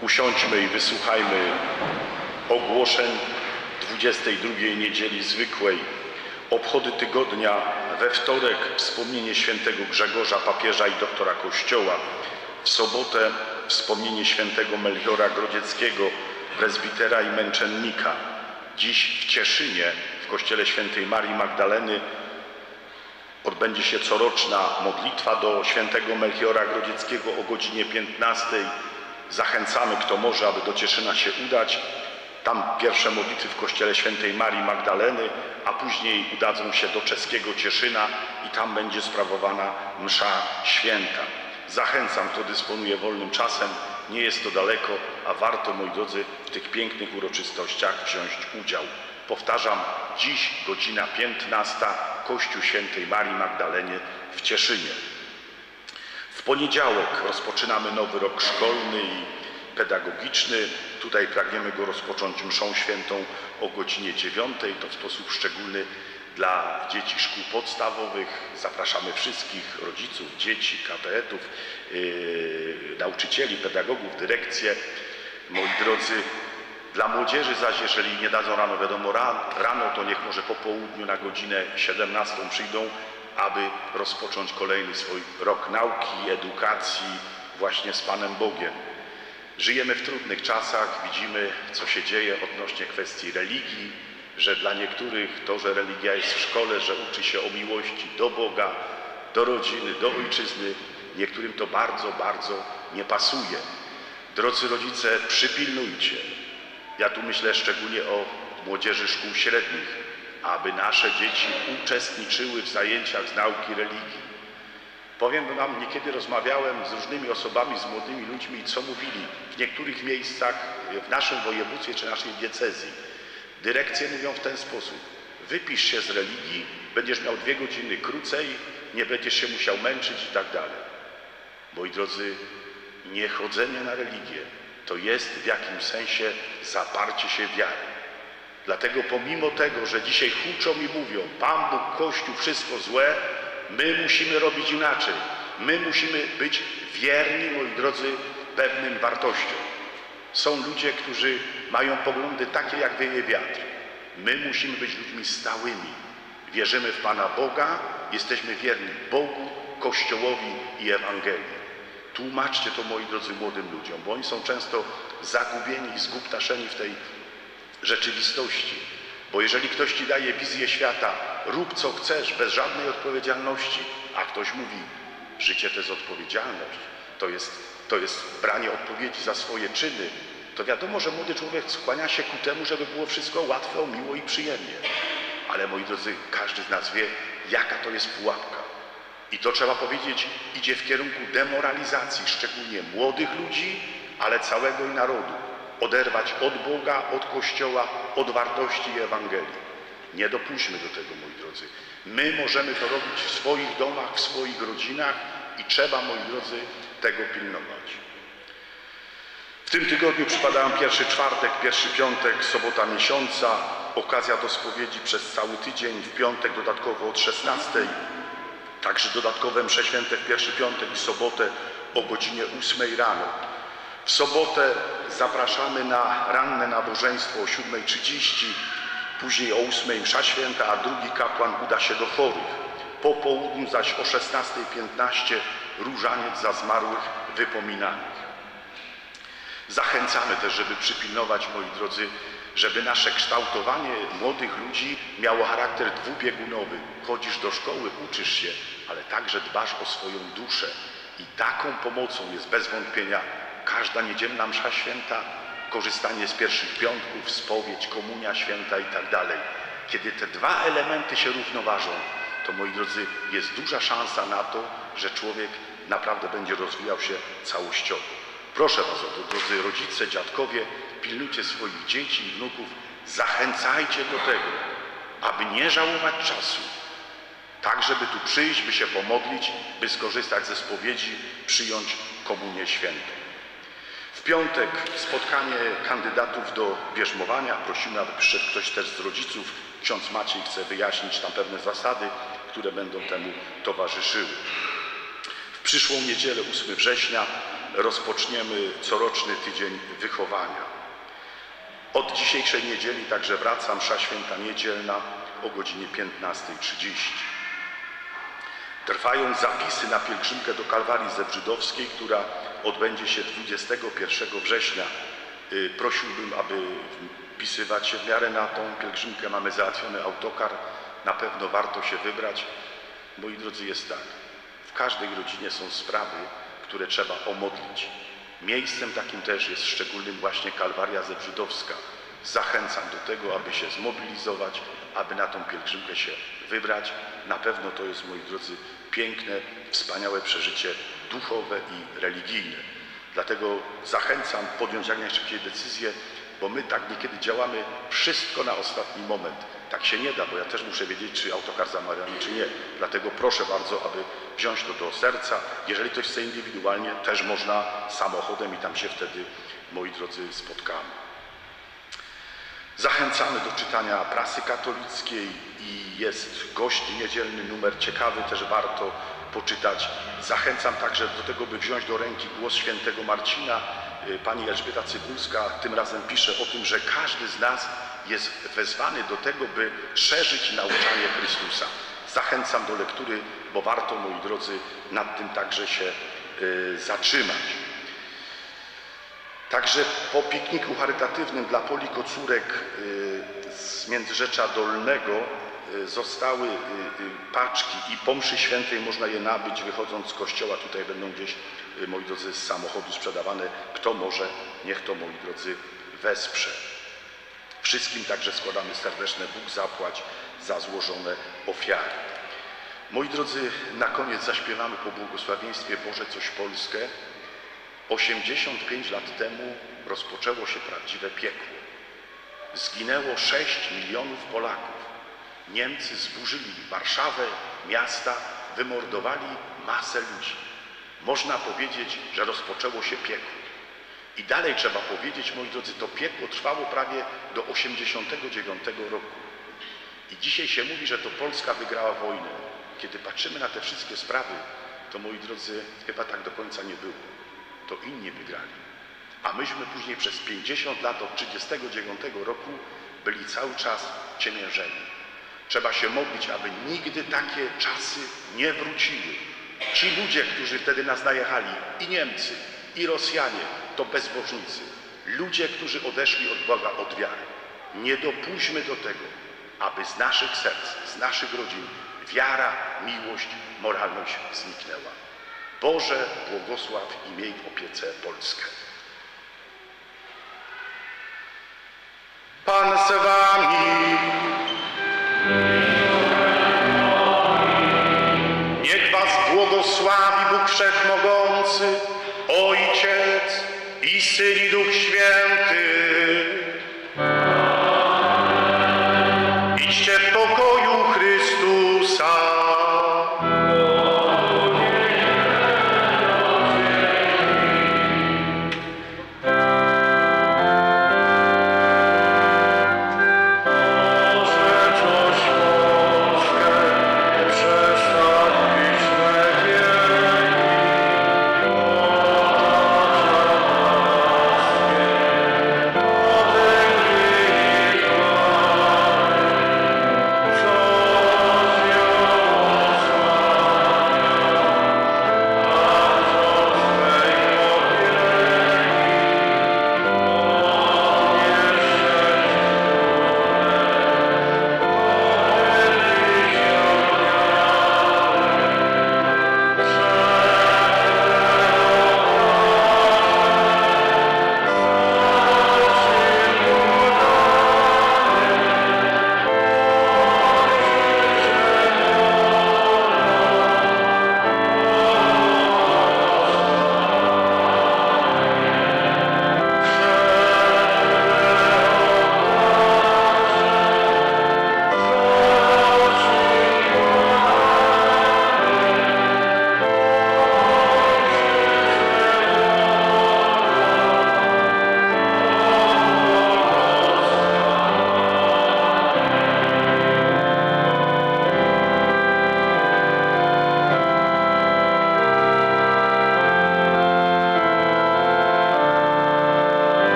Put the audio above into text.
Usiądźmy i wysłuchajmy ogłoszeń 22 niedzieli zwykłej. Obchody tygodnia we wtorek wspomnienie świętego Grzegorza, papieża i doktora Kościoła. W sobotę wspomnienie świętego Melchiora Grodzieckiego, prezbitera i męczennika. Dziś w Cieszynie, w kościele świętej Marii Magdaleny, odbędzie się coroczna modlitwa do świętego Melchiora Grodzieckiego o godzinie 15. Zachęcamy, kto może, aby do Cieszyna się udać. Tam pierwsze modlitwy w kościele świętej Marii Magdaleny, a później udadzą się do czeskiego Cieszyna i tam będzie sprawowana msza święta. Zachęcam, kto dysponuje wolnym czasem, nie jest to daleko, a warto, moi drodzy, w tych pięknych uroczystościach wziąć udział. Powtarzam, dziś godzina 15, Kościół Świętej Marii Magdalenie w Cieszynie. Poniedziałek rozpoczynamy nowy rok szkolny i pedagogiczny. Tutaj pragniemy go rozpocząć mszą świętą o godzinie 9. To w sposób szczególny dla dzieci szkół podstawowych. Zapraszamy wszystkich rodziców, dzieci, kateetów, yy, nauczycieli, pedagogów, dyrekcję. Moi drodzy, dla młodzieży zaś, jeżeli nie dadzą rano, wiadomo, rano, to niech może po południu na godzinę 17 przyjdą, aby rozpocząć kolejny swój rok nauki, edukacji właśnie z Panem Bogiem. Żyjemy w trudnych czasach, widzimy, co się dzieje odnośnie kwestii religii, że dla niektórych to, że religia jest w szkole, że uczy się o miłości do Boga, do rodziny, do ojczyzny, niektórym to bardzo, bardzo nie pasuje. Drodzy rodzice, przypilnujcie. Ja tu myślę szczególnie o młodzieży szkół średnich, aby nasze dzieci uczestniczyły w zajęciach z nauki religii. Powiem Wam, niekiedy rozmawiałem z różnymi osobami, z młodymi ludźmi co mówili w niektórych miejscach w naszym województwie czy naszej diecezji. Dyrekcje mówią w ten sposób. Wypisz się z religii, będziesz miał dwie godziny krócej, nie będziesz się musiał męczyć i tak dalej. Moi drodzy, niechodzenie na religię to jest w jakimś sensie zaparcie się wiary. Dlatego pomimo tego, że dzisiaj huczą i mówią Pan Bóg, Kościół, wszystko złe, my musimy robić inaczej. My musimy być wierni, moi drodzy, pewnym wartościom. Są ludzie, którzy mają poglądy takie, jak wieje wiatr. My musimy być ludźmi stałymi. Wierzymy w Pana Boga, jesteśmy wierni Bogu, Kościołowi i Ewangelii. Tłumaczcie to, moi drodzy, młodym ludziom, bo oni są często zagubieni i zguptaszeni w tej rzeczywistości. Bo jeżeli ktoś ci daje wizję świata, rób co chcesz, bez żadnej odpowiedzialności, a ktoś mówi, życie to jest odpowiedzialność, to jest, to jest branie odpowiedzi za swoje czyny, to wiadomo, że młody człowiek skłania się ku temu, żeby było wszystko łatwo, miło i przyjemnie. Ale moi drodzy, każdy z nas wie, jaka to jest pułapka. I to trzeba powiedzieć, idzie w kierunku demoralizacji, szczególnie młodych ludzi, ale całego narodu. Oderwać od Boga, od Kościoła, od wartości Ewangelii. Nie dopuśćmy do tego, moi drodzy. My możemy to robić w swoich domach, w swoich rodzinach i trzeba, moi drodzy, tego pilnować. W tym tygodniu przypadają pierwszy czwartek, pierwszy piątek, sobota miesiąca, okazja do spowiedzi przez cały tydzień, w piątek dodatkowo od 16. Także dodatkowe msze święte w pierwszy piątek i sobotę o godzinie 8 rano. W sobotę zapraszamy na ranne nabożeństwo o 7.30, później o 8 msza święta, a drugi kapłan uda się do chorych. Po południu zaś o 16.15 różaniec za zmarłych wypominanych. Zachęcamy też, żeby przypilnować, moi drodzy, żeby nasze kształtowanie młodych ludzi miało charakter dwubiegunowy. Chodzisz do szkoły, uczysz się, ale także dbasz o swoją duszę. I taką pomocą jest bez wątpienia każda niedzielna msza święta, korzystanie z pierwszych piątków, spowiedź, komunia święta i tak dalej. Kiedy te dwa elementy się równoważą, to moi drodzy, jest duża szansa na to, że człowiek naprawdę będzie rozwijał się całościowo. Proszę Was o to, drodzy rodzice, dziadkowie, pilnujcie swoich dzieci i wnuków, zachęcajcie do tego, aby nie żałować czasu, tak żeby tu przyjść, by się pomodlić, by skorzystać ze spowiedzi, przyjąć komunię świętą. W piątek spotkanie kandydatów do bierzmowania. Prosimy, aby przyszedł ktoś też z rodziców. Ksiądz Maciej chce wyjaśnić tam pewne zasady, które będą temu towarzyszyły. W przyszłą niedzielę, 8 września, rozpoczniemy coroczny tydzień wychowania. Od dzisiejszej niedzieli także wraca msza święta niedzielna o godzinie 15.30. Trwają zapisy na pielgrzymkę do Kalwarii Zebrzydowskiej, która odbędzie się 21 września. Y, Prosiłbym, aby wpisywać się w miarę na tą pielgrzymkę. Mamy załatwiony autokar. Na pewno warto się wybrać. Moi drodzy, jest tak. W każdej rodzinie są sprawy, które trzeba omodlić. Miejscem takim też jest szczególnym właśnie Kalwaria Zebrzydowska. Zachęcam do tego, aby się zmobilizować, aby na tą pielgrzymkę się wybrać. Na pewno to jest, moi drodzy, piękne, wspaniałe przeżycie duchowe i religijne. Dlatego zachęcam podjąć jak najszybciej decyzję, bo my tak niekiedy działamy wszystko na ostatni moment. Tak się nie da, bo ja też muszę wiedzieć, czy autokar zamawiamy, czy nie. Dlatego proszę bardzo, aby wziąć to do serca. Jeżeli ktoś chce indywidualnie, też można samochodem i tam się wtedy, moi drodzy, spotkamy. Zachęcamy do czytania prasy katolickiej i jest gość niedzielny numer ciekawy, też warto poczytać. Zachęcam także do tego, by wziąć do ręki głos świętego Marcina. Y, Pani Elżbieta Cybulska tym razem pisze o tym, że każdy z nas jest wezwany do tego, by szerzyć nauczanie Chrystusa. Zachęcam do lektury, bo warto, moi drodzy, nad tym także się y, zatrzymać. Także po pikniku charytatywnym dla Poli Kocurek y, z Międzyrzecza Dolnego y, zostały y, paczki i po mszy świętej można je nabyć wychodząc z kościoła. Tutaj będą gdzieś, moi drodzy, z samochodu sprzedawane. Kto może, niech to, moi drodzy, wesprze. Wszystkim także składamy serdeczne Bóg zapłać za złożone ofiary. Moi drodzy, na koniec zaśpiewamy po błogosławieństwie Boże coś Polskę. 85 lat temu rozpoczęło się prawdziwe piekło. Zginęło 6 milionów Polaków. Niemcy zburzyli Warszawę, miasta, wymordowali masę ludzi. Można powiedzieć, że rozpoczęło się piekło. I dalej trzeba powiedzieć, moi drodzy, to piekło trwało prawie do 89 roku. I dzisiaj się mówi, że to Polska wygrała wojnę. Kiedy patrzymy na te wszystkie sprawy, to moi drodzy, chyba tak do końca nie było to inni wygrali. A myśmy później przez 50 lat od 1939 roku byli cały czas ciemiężeni. Trzeba się modlić, aby nigdy takie czasy nie wróciły. Ci ludzie, którzy wtedy nas najechali, i Niemcy, i Rosjanie, to bezbożnicy. Ludzie, którzy odeszli od Boga, od wiary. Nie dopuśćmy do tego, aby z naszych serc, z naszych rodzin wiara, miłość, moralność zniknęła. Boże, błogosław i miej w opiece Polskę. Pan z wami. Niech was błogosławi Bóg Wszechmogący, Ojciec i Syn i Duch Święty.